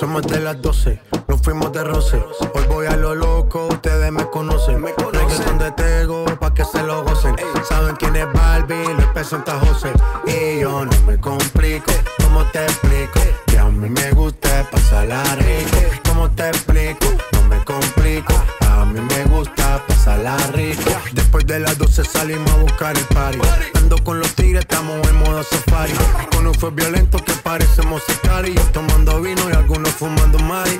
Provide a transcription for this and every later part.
Somos de las 12, nos fuimos de roce. Hoy voy a lo loco, ustedes me conocen. Me conocen de Tego, pa' que se lo gocen. Saben quién es Barbie, les presenta José. Y yo no me complico, ¿cómo te explico? Que a mí me gusta pasarla rico. ¿Cómo te explico? No me complico, mí me gusta pasarla rico. Después de las 12 salimos a buscar el party. Ando con los tigres, estamos en modo safari. Con un fue violento que parecemos y Tomando vino y algunos fumando mari.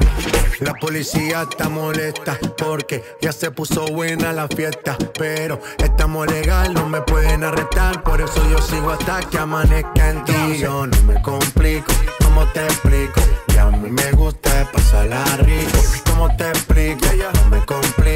La policía está molesta porque ya se puso buena la fiesta. Pero estamos legal, no me pueden arrestar. Por eso yo sigo hasta que amanezca en ti. Yo no me complico, ¿cómo te explico? Que a mí me gusta pasarla rico. ¿Cómo te explico? No me complico,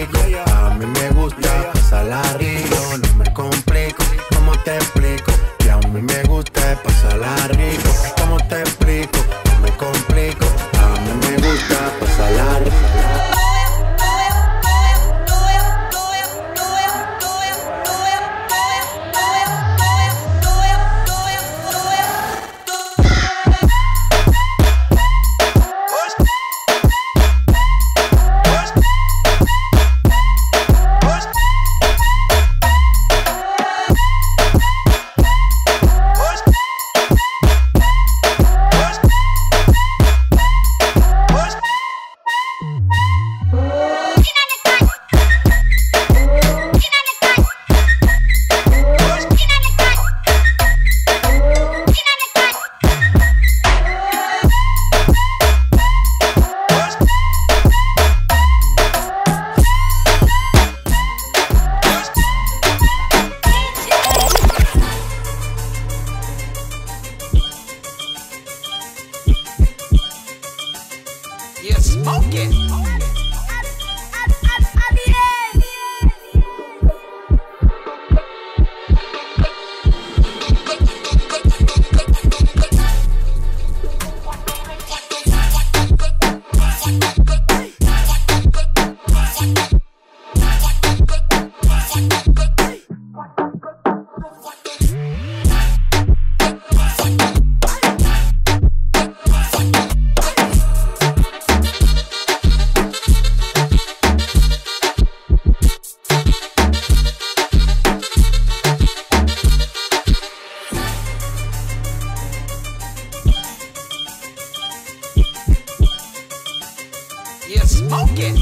You smoke it.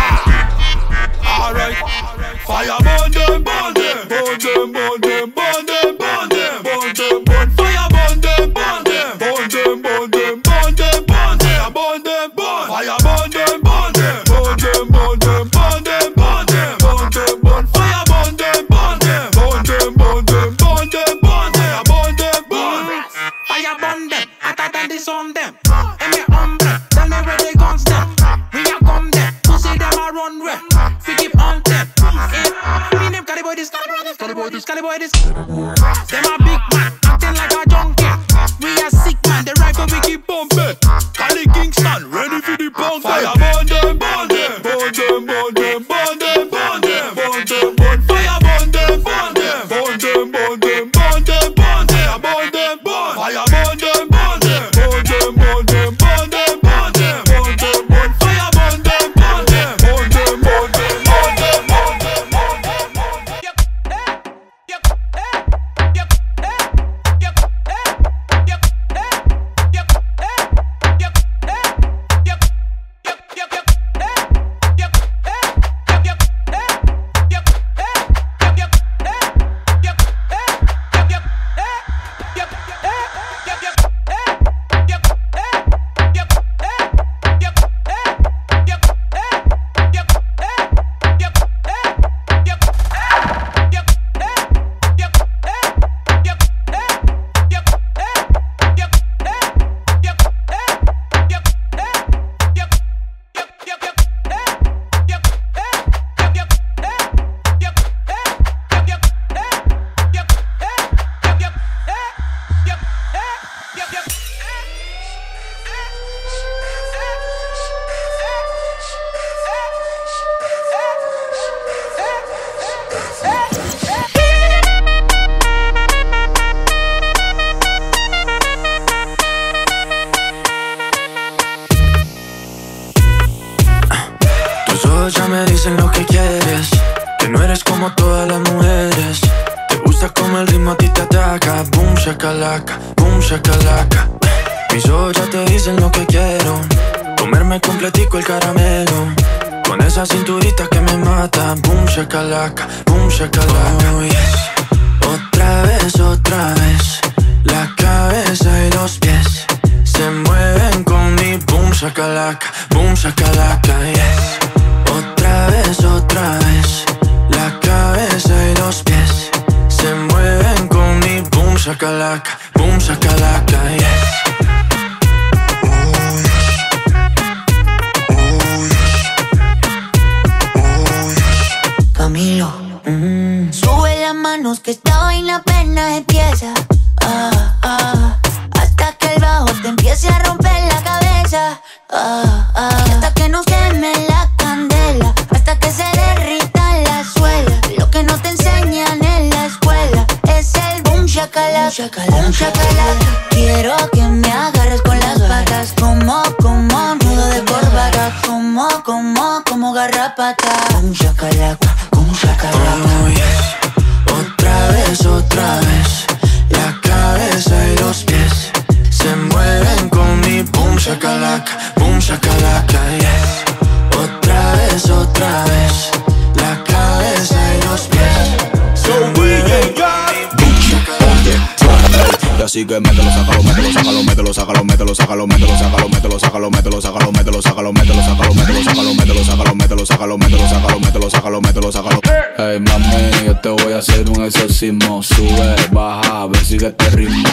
Ah, Alright, fire burn them, burn them, burn them, burn them, dark. Así que mételo, sácalo, mételo, sácalo, mételo, sácalo, mételo, sácalo, mételo, sácalo, mételo, sácalo, mételo, sácalo, mételo, sácalo, mételo, sácalo, mételo, sácalo, mételo, sácalo, mételo, sácalo, mételo, sácalo, mételo, sácalo, mételo, sácalo. Hey mami, yo te voy a hacer un exorcismo. Sube, baja, a ver sigue este ritmo.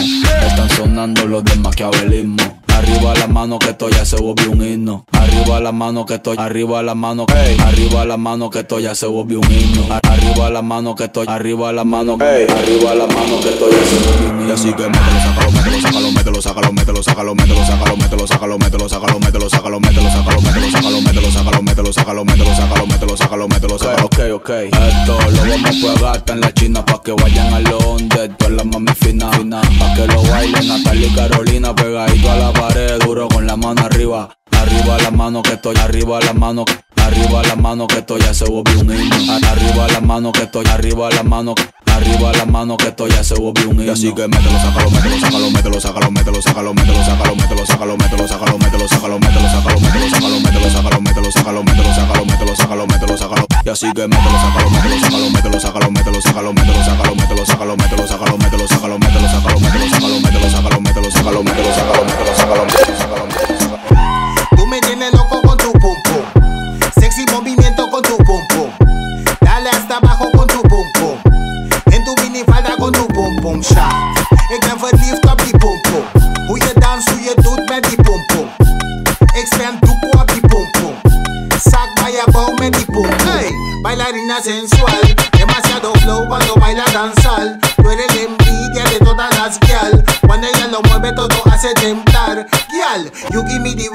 Están sonando los de maquiavelismo. Arriba la mano que esto ya se volvió un himno. Arriba la mano que estoy, arriba la mano, hey. arriba la mano que esto ya se volvió un himno. Ar- Arriba la mano que estoy, arriba la mano, hey. arriba la mano que esto ya se volvió un Y himno. así que mételo, sácalo, mételo, sácalo, mételo, sácalo, mételo, sácalo, mételo, sácalo, mételo, sácalo, mételo, sácalo, mételo, sácalo, mételo, sácalo, mételo, sácalo, mételo, sácalo, mételo, sácalo, mételo, sácalo, mételo, sácalo, mételo, sácalo. Ok, ok, Esto lo vamos a pegar en la China pa' que vayan a Londres. Todas las mami fina, fina, pa' que lo bailen. Natalia y Carolina pegadito a la pared, duro con la mano arriba. Arriba la mano que estoy, arriba la mano, arriba la mano que estoy, ya se volvió un. A- Arriba la mano que estoy, arriba la mano, arriba la mano que estoy, ya se volvió un así que mételo, sácalo, mételo, sácalo, mételo, sácalo, mételo, sácalo, mételo, sácalo, mételo, sácalo, mételo, sácalo, mételo, sácalo, mételo, sácalo, mételo, sácalo, mételo, sácalo, mételo, sácalo, mételo, sácalo, mételo, sácalo, mételo, sácalo. Y así que mételo, sácalo, mételo, sácalo, mételo, sácalo, mételo, sácalo, mételo, sácalo, mételo, sácalo, mételo, sácalo, mételo, sácalo, mételo, sácalo, mételo, sácalo, mételo, sácalo, mételo, sácalo, mételo, sácalo, mételo, sácalo, mételo, sácalo, mételo, sácalo. Tienes loco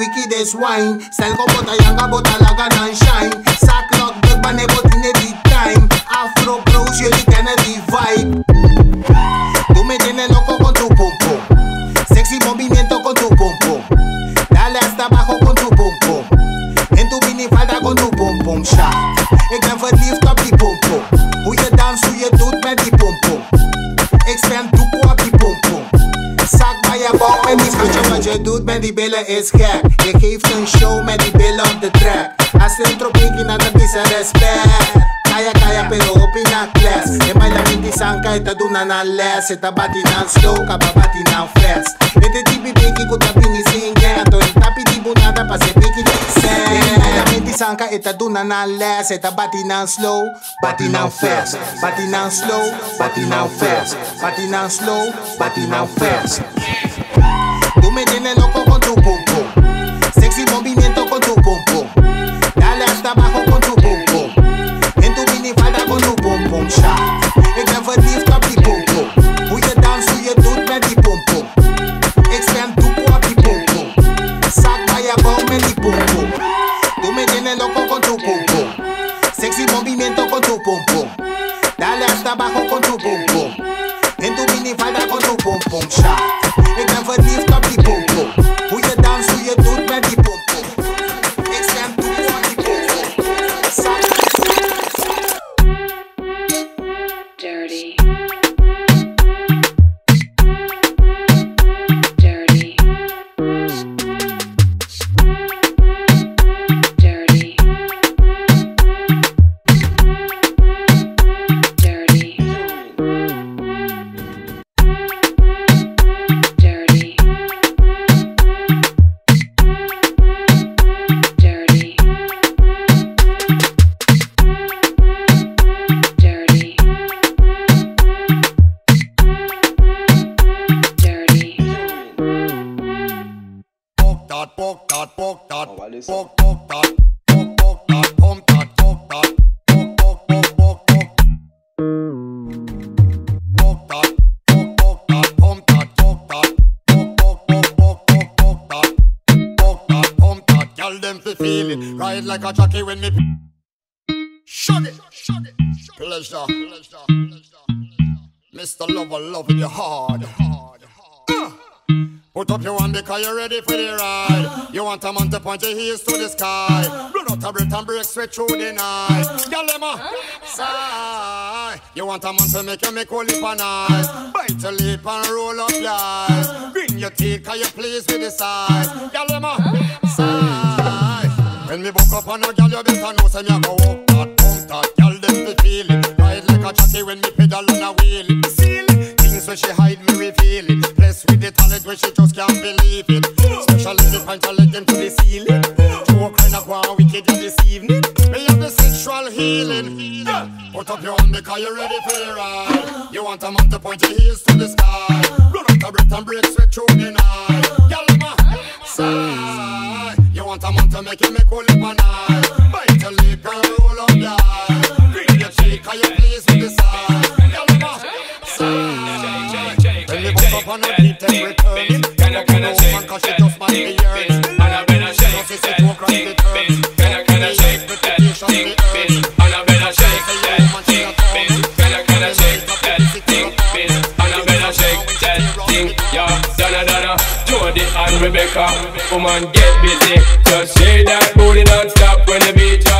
wiki this wine. Style go butter, yanga butter, lagan and shine. Sack lock, big man, they in the time. Afro blues, you're the Kennedy vibe. met die is gek. Je geeft een show met die billen op de track. Acentro pigina na pisa respect. Kaya kaya pero opina class. E may lamig isang kahit aduna na less. Ita bati ng slow, kababati ng fast. Ete tibi piki ko tapi ni singa. Ato yung tapi di bunada pa si piki ni sen. E may lamig isang kahit aduna na less. Ita bati ng slow, bati ng fast. Bati ng slow, bati ng fast. Bati ng slow, bati ng fast. Bati ng slow, bati ng fast. Mr. Lover, loving you hard. Uh. Put up your hand because you're ready for the ride. You want a man to point your heels to the sky. Run out a breath and break straight through the night. Girl, them a sigh. You want a man to make you make whole lip and eyes. Bite your lip and roll up your eyes. Bring your teeth cause you're pleased with the size. Girl, them a sigh. When me buck up on a girl, you better know say me a go walk that, pump that. Girl, them be feeling. Like a jockey when me pedal on a wheel. See Things where she hide me reveal it. Blessed with the talent where she just can't believe it. Especially the point I let them to the ceiling. Joke kind of one wicked in this evening. Me have the sexual healing. Yeah. Put up your hand because you're ready for the ride. You want a man to point your heels to the sky. Run out the breath and break straight through the night. Girl, ma, sigh. You want a man to make you make all lip and eye. Bite your lip and roll up your eye. Cheek cause you're with the sigh. When me buck up on a deep then return. Can I, can I woman cause she just might be yours. And I better shake, She the turn. Can I, can shake, thing, bitch? And I better shake. Can I, shake. And I better shake that thing, yeah. Donna, Donna, Jody and Rebecca, woman get busy. Just shake that booty non-stop when the beat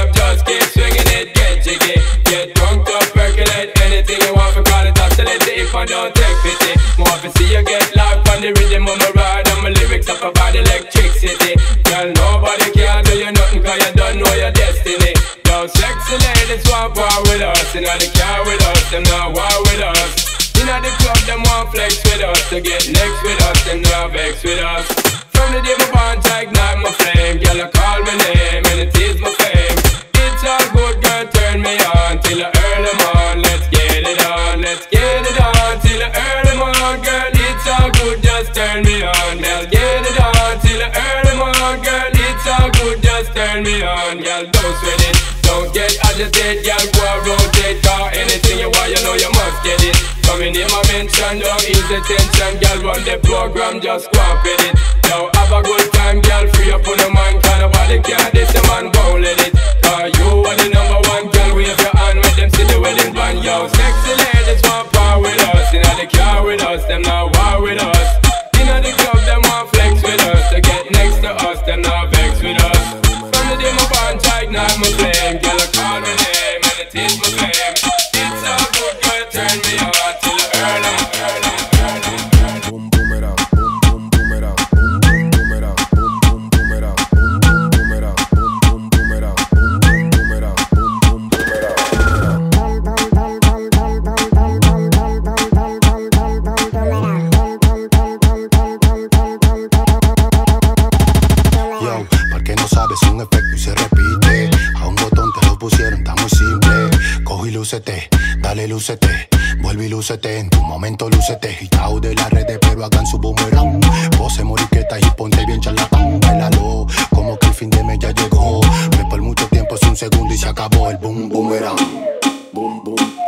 get drunk up, percolate anything you want. For call it oscillate if I don't take pity. Eh, more to see you get locked on the rhythm of my ride and my lyrics up about electricity. Girl, nobody can do you nothing 'cause you don't know your destiny. Yo, sexy ladies want war with us, inna the car with us, them not war with us. Inna the club, them want flex with us, to get next with us, them not vex with us. From the day my bond to ignite my flame, girl, I call my name and it is my fame. It's all good, turn me on till I early morn. Let's get it on, let's get it on till I early morn, girl. It's all good, just turn me on. Girl, get it on till I early morn, girl. It's all good, just turn me on, girl. Don't sweat it, don't get agitated, girl. Go and rotate, car anything you want, you know you must get it. Coming in my mention, don't ease the tension, girl. Run the program, just fit it. Now have a good time, girl. Free up on your mind, can nobody care. This your man won't let it. Cause you are the number one, girl. With wedding band, yo. Sexy ladies want power with us, inna the car with us, them not war with us. Inna the club, them want flex with us. To get next to us, them not vex with us. Day my bond to ignite my flame, Vuelve y lúcete, en tu momento lúcete. Gitao de las redes, pero hagan su boomerang. Pose moriqueta y ponte bien charlatán. Bailalo, como que el fin de mes ya llegó. No es por mucho tiempo, es un segundo y se acabó el boom boomerang. Boom boom,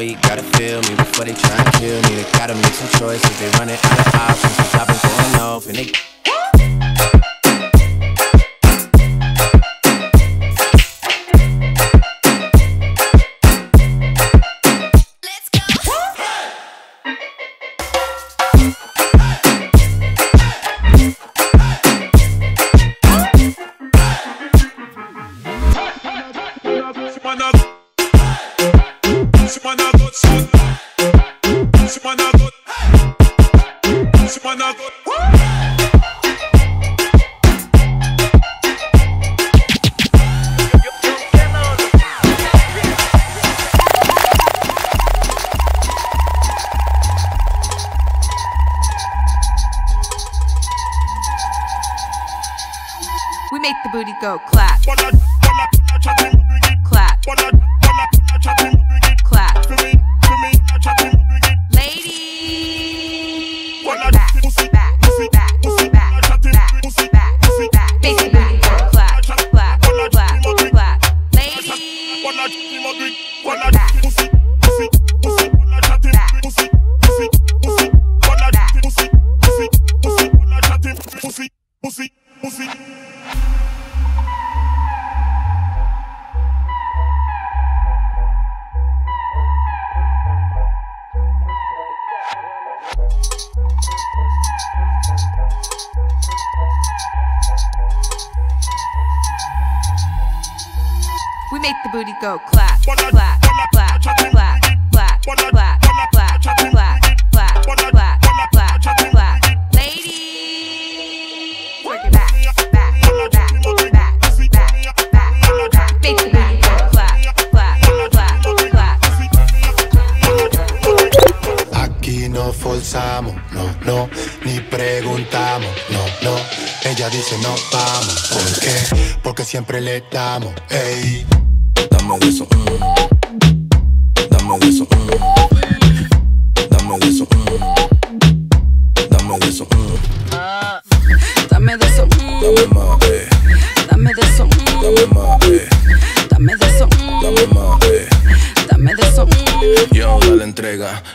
you gotta feel me before they try and kill me. They gotta make some choices. They running out of options. I've been going off and they Clap. Clap. Preguntamos, no, no. Ella dice no vamos, ¿por qué? Porque siempre le damos, ey. Dame de eso, mm. Dame de eso, mm. Dame de eso, mm.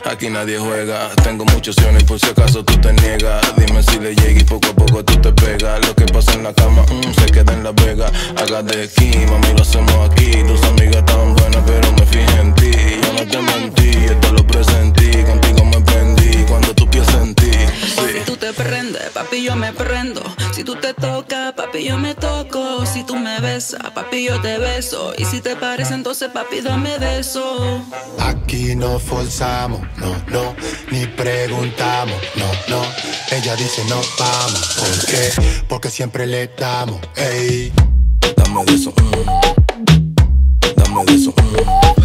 Aquí nadie juega. Tengo muchas opciones por si acaso tú te niegas. Dime si le llega y poco a poco tú te pegas. Lo que pasa en la cama mm, se queda en la vega. Haga de aquí, mami, lo hacemos aquí. Tus amigas estaban buenas, pero me fijé en ti. Yo no te mentí, esto lo presentí. Contigo me prendí cuando tú piensas en. Si tú te prendes, papi, yo me prendo. Si tú te tocas, papi, yo me toco. Si tú me besas, papi, yo te beso. Y si te parece, entonces, papi, dame de eso. Aquí no forzamos, no, no, ni preguntamos, no, no. Ella dice no vamos, ¿por qué? Porque siempre le damos, ey. Dame de eso, mm. Dame de eso, mm.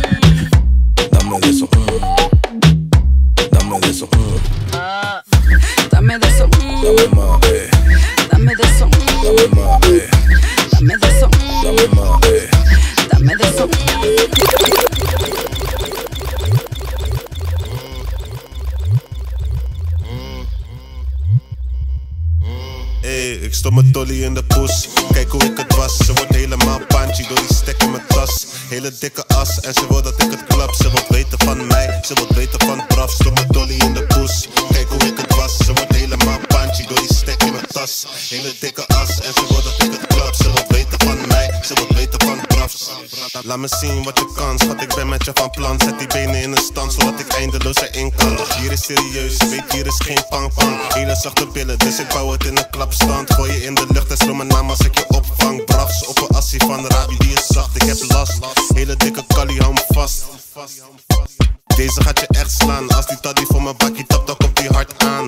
Stop mijn dolly in de poes. Kijk hoe ik het was. Ze wordt helemaal punchy door die stek in mijn tas. Hele dikke as en ze wil dat ik het klap. Ze wil weten van mij, ze wil weten van prof. Stop mijn dolly in de poes. Kijk hoe ik het was. Ze wordt helemaal punchy door die stek in mijn tas. Hele dikke as en ze wil dat ik het klap. Ze wil weten van mij, ze wil weten van Laat me zien wat je kan, schat. Ik ben met je van plan. Zet die benen in een stand zodat ik eindeloos erin kan. Hier is serieus, weet hier is geen pang-pang. Hele zachte billen, dus ik bouw het in een klapstand. Gooi je in de lucht en sloot mijn naam als ik je opvang. Brafs op een assie van Rabi, die is zacht. Ik heb last. Hele dikke kali, hou vast. Deze gaat je echt slaan. Als die taddy voor mijn bakkie tapt, dan komt die hard aan.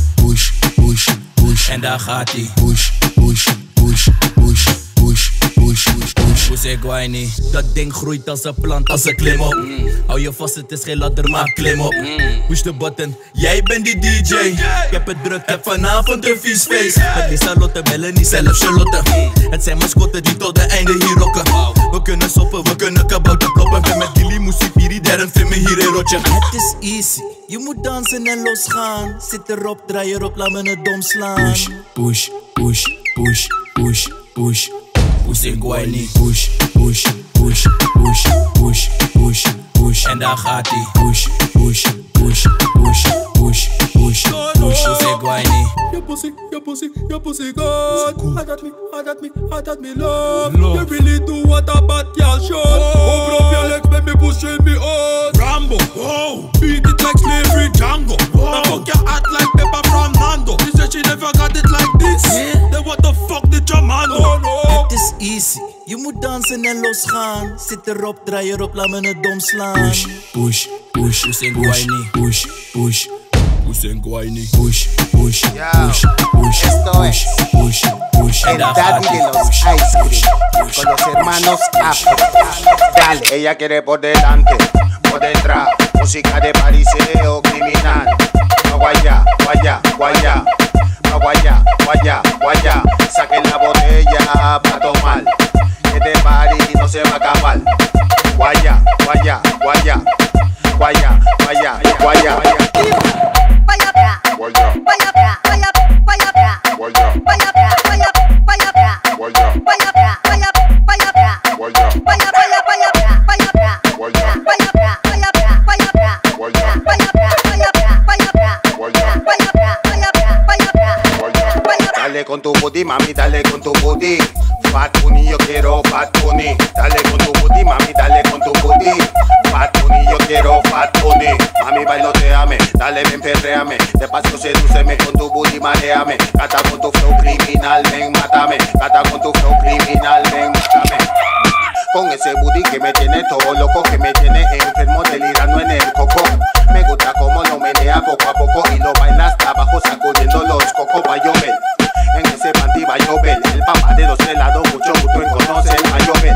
En daar gaat hij. Push, push, push, push, push, push, push. Pussy guayni. Dat ding groeit als een plant, als een klim op. Hou je vast, het is geen ladder, maar klim op. Push de button, jij bent die DJ. Ik heb het druk, heb vanavond een vies feest. Met Lisa Lotte, bellen niet zelf Charlotte. Het zijn mascotten die tot de einde hier rocken. We kunnen soppen, we kunnen kabouter kloppen. Met Gilly, film me hier in rotje. Het is easy, je moet dansen en losgaan. Zit erop, draai erop, laat me het dom slaan. Push, push, push, push, push, push. Pussy guayni. Push, push, push, push, push, push, push. En daar gaat hij. Push, push, push, push, push, push, push. pussy, your pussy, your pussy good. I got me, I got me, I got me love. You really do what a bad girl should. Oh. Open up your legs, make me push in me out. Rambo, whoa, beat it like slavery Django. Now fuck your act like Pepper from Nando. She said she never got it like this. Then what the fuck did your man do? Oh, het is easy, je moet dansen en losgaan. Zit erop, draai erop, laat me het dom slaan. Push, push, push, push guayni. Push, push, push en guayni. Push, push, push, push, push, push, push. El daddy de los ice cream con los hermanos Afro. Dale, ella quiere por delante, por detrás, música de pariseo criminal. No guaya, guaya, guaya, no guaya, guaya, guaya. Saquen la botella pa tomar. Este party no se va a acabar. Guaya, guaya, guaya, guaya, guaya, guaya. Dale con tu booty, mami, dale con tu booty. Fat Bunny, yo quiero Fat Bunny. Dale con tu booty, mami, dale con tu booty. Fat Bunny, yo quiero Fat Bunny. Mami, bailoteame, dale, ven, perréame. Despacio, sedúceme con tu booty, mareame. Cata con tu flow criminal, ven, mátame. Cata con tu flow criminal, ven, mátame. Con ese booty que me tiene todo loco, que me tiene enfermo, delirando en el coco. Me gusta como lo menea poco a poco y lo baila hasta sacudiendo los cocos, va a llover. En ese panty va a llover, el de los helados, mucho gusto en conocer, a llover.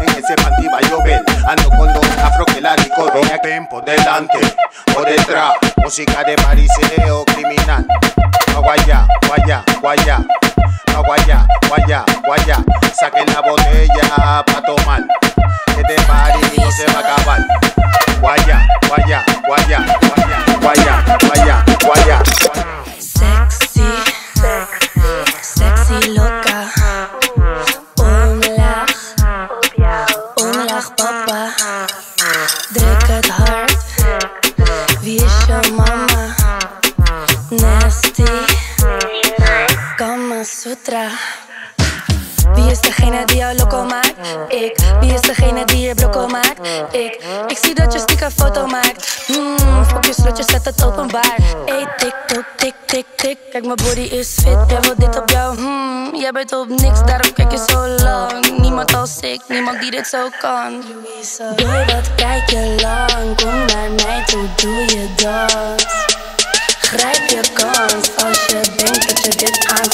En ese panty va llover, ando con los afro que la rico rompen por delante, por detrás, música de pariseo criminal. Guaya, guaya, guaya, guaya, guaya, guaya, saquen la botella pa' tomar. Este party no se va a acabar. Guaya, guaya, guaya, guaya, guaya, guaya. Kijk, mijn body is fit, jij wil dit op jou. Hmm, jij bent op niks, daarom kijk je zo lang. Niemand als ik, niemand die dit zo kan. Boy, wat kijk je lang? Kom naar mij toe, doe je dans. Grijp je kans als je denkt dat je dit aan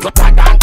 Look at that.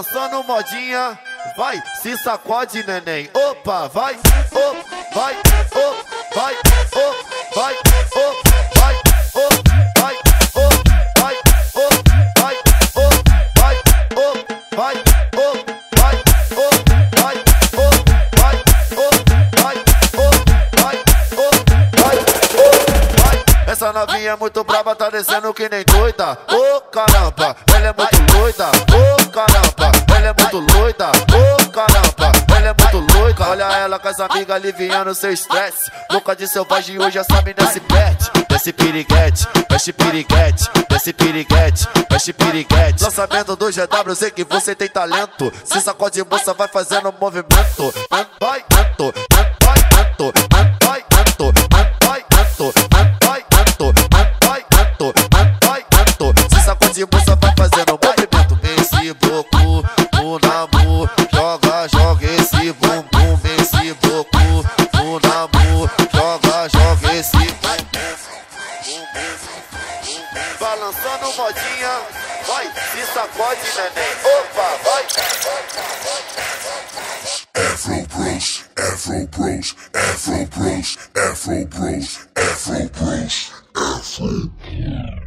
Balançando modinha, vai, se sacode, neném. Opa, vai, op, vai, op, vai, op, vai, op, vai, op, vai, op, vai, op, vai, op, vai, op, vai, op, vai, op, vai, op, vai, op, vai, op, vai, op, vai, vai. Essa novinha é muito braba, tá descendo que nem doida. Ô caramba, ela é muito doida. Ô caramba, ela é muito doida. Ô caramba, ela é muito louca. Olha ela com as amigas aliviando seu estresse. Louca de selvagem hoje já sabe nesse pet. Desce piriguete, desce piriguete, desce piriguete, desce piriguete. Lançamento do GW, sei que você tem talento. Se sacode moça, vai fazendo movimento. Vai, anto, vai, anto, vai, Balançando vai, se sacode, neném. Opa, vai. Afro Bros, Afro Bros, Afro Bros, Afro Bros, Afro Bros, Afro Bros.